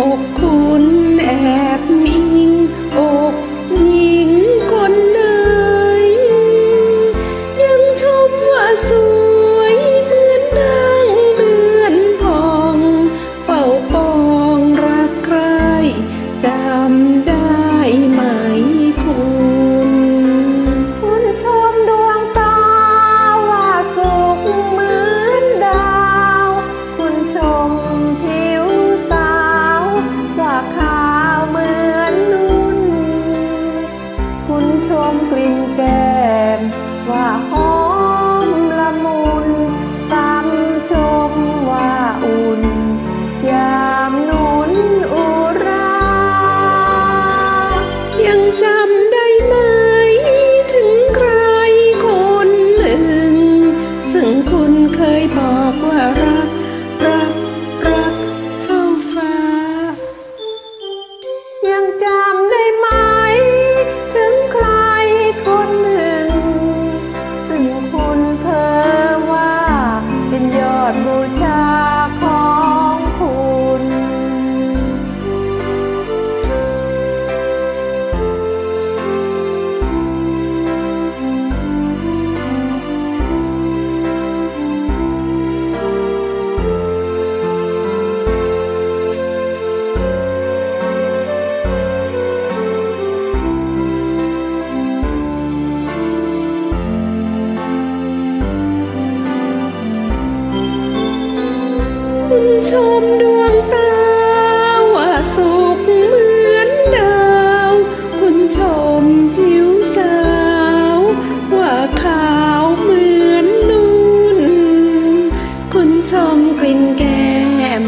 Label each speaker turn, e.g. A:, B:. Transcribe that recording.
A: อบคุณแอบ คุณ
B: ชมกลิ่นแก้มว่าหอมละมุนตามชมว่าอุ่น ยามนุนอุรา
A: ยังจำได้ไหมถึงใครคนหนึ่ง ซึ่งคุณเคยบอกว่ารัก รัก รักเท่าฟ้า
B: ยังจำได้ไหม ช
A: มดวงตาว่าสุเหมือนดาว คุณชมผิวสาว ว่าขาวเหมือนนุ่น คุณชมกลิ่นแก้ม